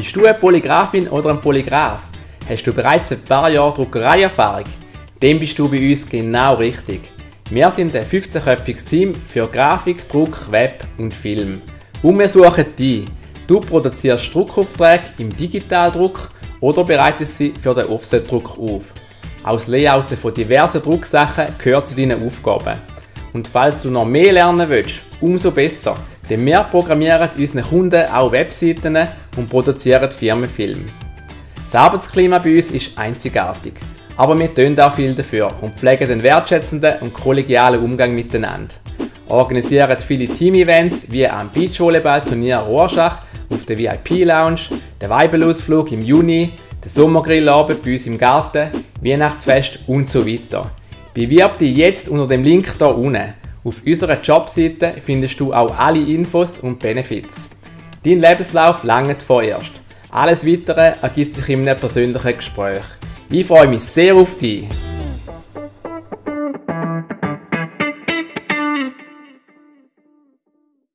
Bist du eine Polygrafin oder ein Polygraph? Hast du bereits ein paar Jahre Druckereierfahrung? Dann bist du bei uns genau richtig. Wir sind ein 15-köpfiges Team für Grafik, Druck, Web und Film. Und wir suchen dich. Du produzierst Druckaufträge im Digitaldruck oder bereitest sie für den Offsetdruck auf. Das Layouten von diversen Drucksachen gehört zu deinen Aufgaben. Und falls du noch mehr lernen willst, umso besser, denn wir programmieren unseren Kunden auch Webseiten und produzieren Firmenfilme. Das Arbeitsklima bei uns ist einzigartig, aber wir tun auch viel dafür und pflegen den wertschätzenden und kollegialen Umgang miteinander. Organisieren viele Team-Events wie am Beachvolleyball-Turnier Rorschach auf der VIP-Lounge, den Weibelausflug im Juni, den Sommergrillabend bei uns im Garten, Weihnachtsfest und so weiter. Bewirb dich jetzt unter dem Link hier unten. Auf unserer Jobseite findest du auch alle Infos und Benefits. Dein Lebenslauf langt vorerst. Alles Weitere ergibt sich in einem persönlichen Gespräch. Ich freue mich sehr auf dich.